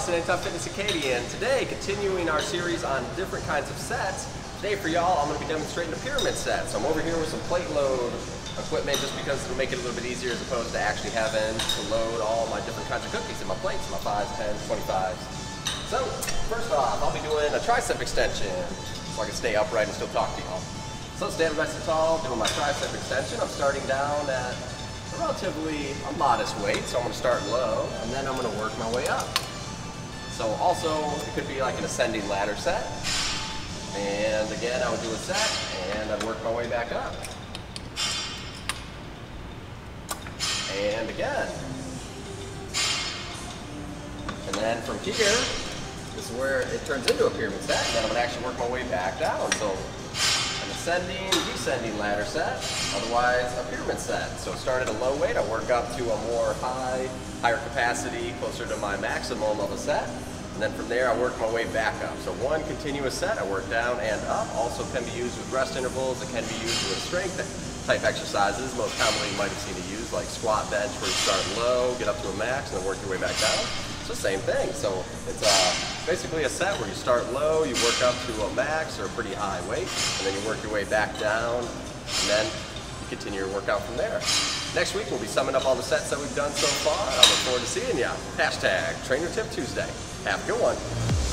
Carson, Anytime Fitness Academy, and today, continuing our series on different kinds of sets, today for y'all, I'm going to be demonstrating a pyramid set. So I'm over here with some plate load equipment just because it'll make it a little bit easier as opposed to actually having to load all my different kinds of cookies in my plates, my 5s, 10s, 25s. So, first off, I'll be doing a tricep extension so I can stay upright and still talk to y'all. So standing nice and tall, doing my tricep extension. I'm starting down at relatively a modest weight, so I'm to start low, and then I'm going to work my way up. So also, it could be like an ascending ladder set. And again, I would do a set, and I'd work my way back up. And again. And then from here, this is where it turns into a pyramid set, and then I'm to actually work my way back down. So ascending, descending ladder set, otherwise a pyramid set. So start at a low weight, I work up to a more high, higher capacity, closer to my maximum of a set. And then from there, I work my way back up. So one continuous set, I work down and up. Also can be used with rest intervals. It can be used with strength type exercises. Most commonly, you might have seen it used like squat bench, where you start low, get up to a max, and then work your way back down. The same thing. So it's uh, basically a set where you start low, you work up to a max or a pretty high weight, and then you work your way back down, and then you continue your workout from there. Next week, we'll be summing up all the sets that we've done so far. I look forward to seeing you. Hashtag Trainer Tip Tuesday. Have a good one.